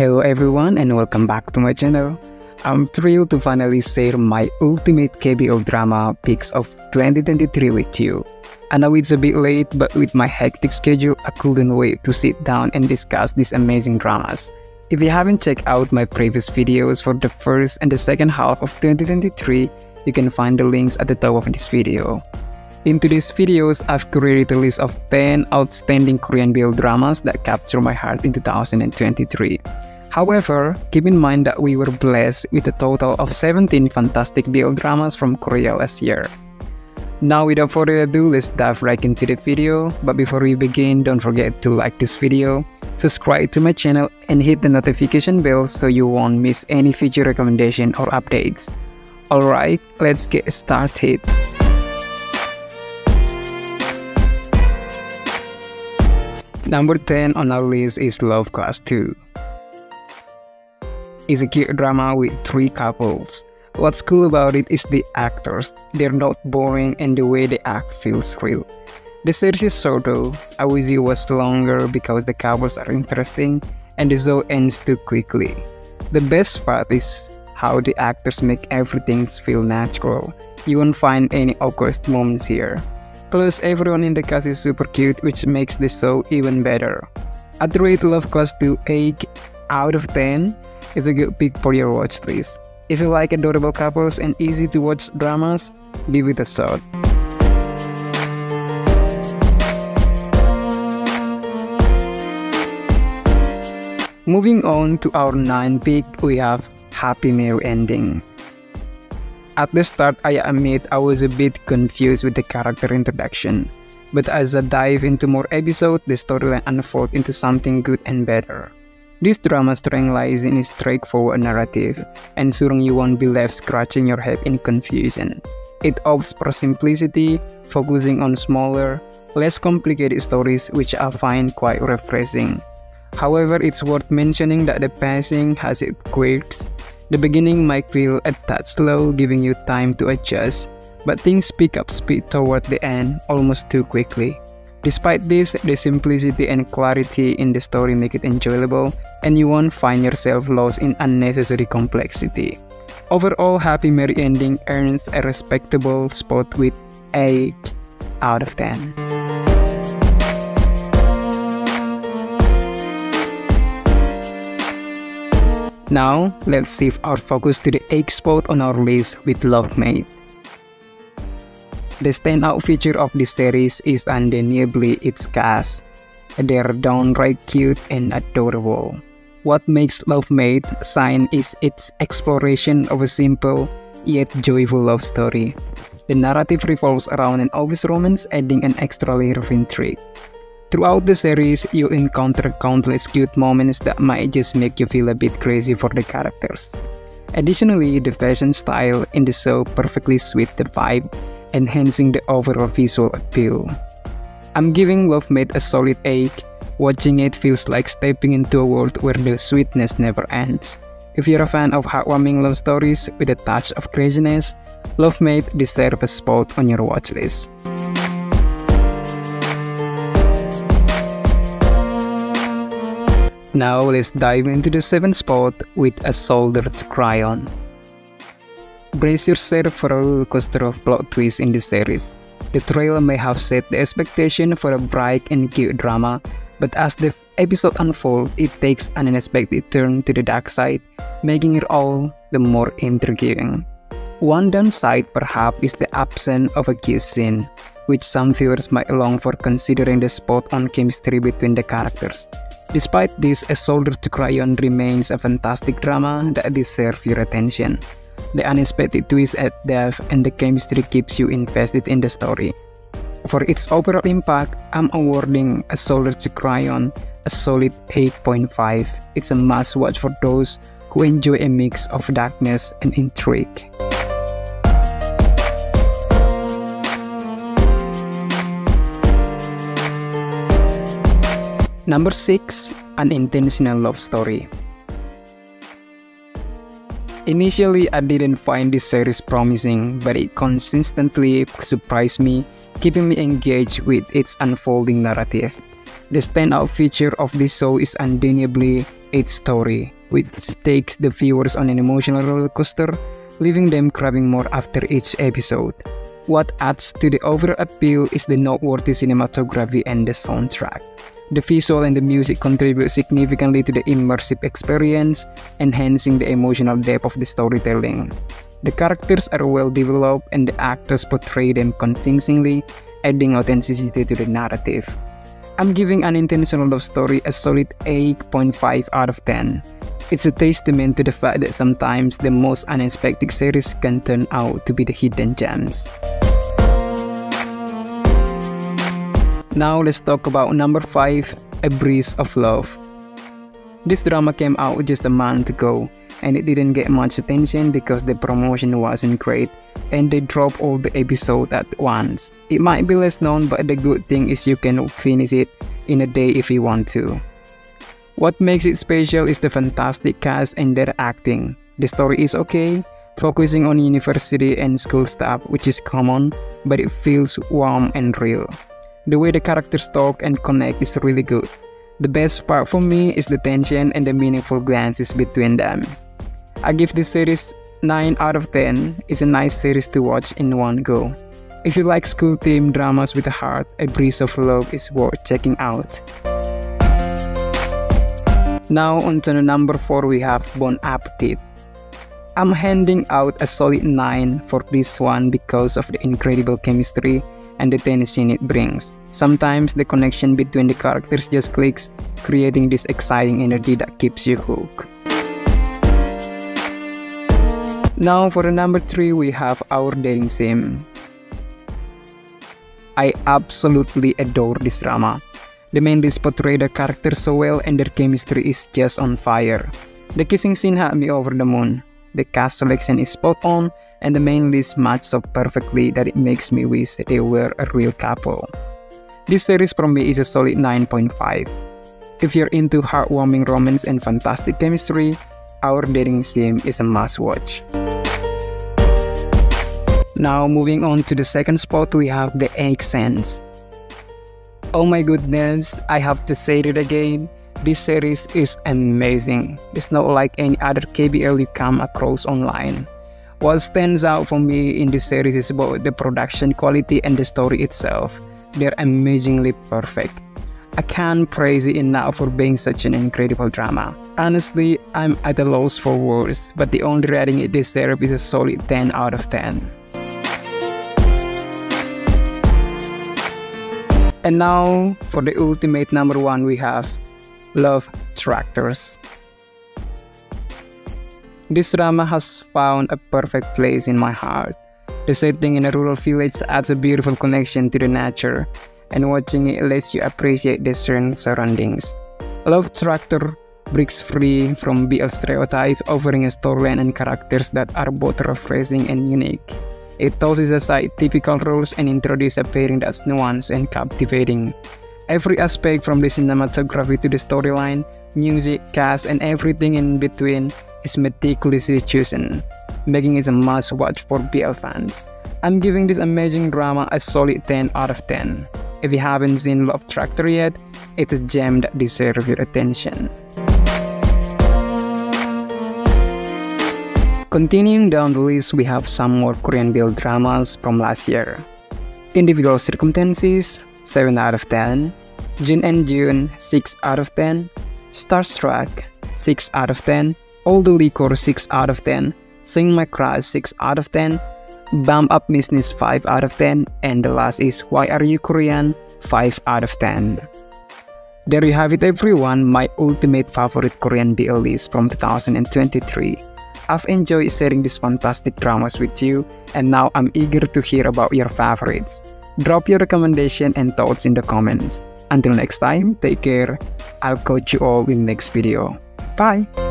Hello everyone and welcome back to my channel. I'm thrilled to finally share my ultimate KBL drama picks of 2023 with you. I know it's a bit late, but with my hectic schedule, I couldn't wait to sit down and discuss these amazing dramas. If you haven't checked out my previous videos for the first and the second half of 2023, you can find the links at the top of this video. In today's videos, I've created a list of 10 outstanding Korean BL dramas that capture my heart in 2023. However, keep in mind that we were blessed with a total of 17 fantastic BL dramas from Korea last year. Now without further ado, let's dive right into the video. But before we begin, don't forget to like this video, subscribe to my channel, and hit the notification bell so you won't miss any future recommendation or updates. Alright, let's get started. Number 10 on our list is Love Class 2. It's a cute drama with three couples. What's cool about it is the actors. They're not boring and the way they act feels real. The series is short though. I wish it was longer because the couples are interesting and the show ends too quickly. The best part is how the actors make everything feel natural. You won't find any awkward moments here. Plus, everyone in the cast is super cute, which makes the show even better. I'd rate Love Class 2 8 out of 10. It's a good pick for your watch list. If you like adorable couples and easy to watch dramas, give it a shot. Moving on to our 9 pick, we have Happy Merry Ending. At the start, I admit I was a bit confused with the character introduction. But as I dive into more episodes, the storyline unfolds into something good and better. This drama's strength lies in its straightforward narrative, ensuring you won't be left scratching your head in confusion. It opts for simplicity, focusing on smaller, less complicated stories which I find quite refreshing. However, it's worth mentioning that the pacing has its quirks the beginning might feel a tad slow, giving you time to adjust, but things pick up speed toward the end almost too quickly. Despite this, the simplicity and clarity in the story make it enjoyable, and you won't find yourself lost in unnecessary complexity. Overall, Happy Merry Ending earns a respectable spot with 8 out of 10. Now, let's shift our focus to the eighth spot on our list with Love Mate. The standout feature of this series is undeniably its cast. They're downright cute and adorable. What makes Love Mate shine is its exploration of a simple yet joyful love story. The narrative revolves around an obvious romance, adding an extra layer of intrigue. Throughout the series, you'll encounter countless cute moments that might just make you feel a bit crazy for the characters. Additionally, the fashion style in the show perfectly suits the vibe, enhancing the overall visual appeal. I'm giving Love Mate a solid 8. Watching it feels like stepping into a world where the sweetness never ends. If you're a fan of heartwarming love stories with a touch of craziness, Love Mate deserves a spot on your watch list. Now let's dive into the 7th spot with A Shoulder to Cry On. Brace yourself for a roller coaster of plot twists in this series. The trailer may have set the expectation for a bright and cute drama, but as the episode unfolds, it takes an unexpected turn to the dark side, making it all the more intriguing. One downside, perhaps, is the absence of a kiss scene, which some viewers might long for considering the spot on chemistry between the characters. Despite this, A Shoulder to Cry On remains a fantastic drama that deserves your attention. The unexpected twist at death and the chemistry keeps you invested in the story. For its overall impact, I'm awarding A Shoulder to Cry On a solid 8.5. It's a must watch for those who enjoy a mix of darkness and intrigue. Number 6 Unintentional Love Story. Initially, I didn't find this series promising, but it consistently surprised me, keeping me engaged with its unfolding narrative. The standout feature of this show is undeniably its story, which takes the viewers on an emotional roller coaster, leaving them craving more after each episode. What adds to the overall appeal is the noteworthy cinematography and the soundtrack. The visual and the music contribute significantly to the immersive experience, enhancing the emotional depth of the storytelling. The characters are well developed and the actors portray them convincingly, adding authenticity to the narrative. I'm giving Unintentional Love Story a solid 8.5 out of 10. It's a testament to the fact that sometimes the most unexpected series can turn out to be the hidden gems. Now let's talk about number 5, A Breeze of Love. This drama came out just a month ago and it didn't get much attention because the promotion wasn't great and they dropped all the episodes at once. It might be less known but the good thing is you can finish it in a day if you want to. What makes it special is the fantastic cast and their acting. The story is okay, focusing on university and school stuff which is common, but it feels warm and real. The way the characters talk and connect is really good. The best part for me is the tension and the meaningful glances between them. I give this series 9 out of 10. It's a nice series to watch in one go. If you like school theme dramas with a heart, A Breeze of Love is worth checking out. Now on to the number 4 we have Bon Appetit. I'm handing out a solid 9 for this one because of the incredible chemistry and the tension it brings. Sometimes the connection between the characters just clicks, creating this exciting energy that keeps you hooked. Now for the number 3 we have our dating sim. I absolutely adore this drama. The main leads portray the characters so well and their chemistry is just on fire. The kissing scene had me over the moon. The cast selection is spot on and the main list match so perfectly that it makes me wish they were a real couple. This series from me is a solid 9.5. If you're into heartwarming romance and fantastic chemistry, our dating sim is a must watch. Now moving on to the second spot, we have The Eighth Sense. Oh my goodness, I have to say it again. This series is amazing. It's not like any other KBL you come across online. What stands out for me in this series is about the production quality and the story itself. They're amazingly perfect. I can't praise it enough for being such an incredible drama. Honestly, I'm at a loss for words, but the only rating it deserves is a solid 10 out of 10. And now for the ultimate number one, we have Love Tractors. This drama has found a perfect place in my heart. The setting in a rural village adds a beautiful connection to the nature, and watching it lets you appreciate the surroundings. Love Tractor breaks free from BL stereotype, offering a storyline and characters that are both refreshing and unique. It tosses aside typical rules and introduces a pairing that's nuanced and captivating. Every aspect from the cinematography to the storyline, music, cast, and everything in between is meticulously chosen, making it a must watch for BL fans. I'm giving this amazing drama a solid 10 out of 10. If you haven't seen Love Tractor yet, it's a gem that deserves your attention. Continuing down the list, we have some more Korean BL dramas from last year. Individual Circumstances, 7 out of 10. Jin and June, 6 out of 10. Starstruck, 6 out of 10. All the Liquor, 6 out of 10. Sing My Crush, 6 out of 10. Bump Up Business, 5 out of 10. And the last is Why Are You Korean, 5 out of 10. There you have it everyone, my ultimate favorite Korean BL list from 2023. I've enjoyed sharing these fantastic dramas with you, and now I'm eager to hear about your favorites. Drop your recommendation and thoughts in the comments. Until next time, take care. I'll coach you all in the next video. Bye!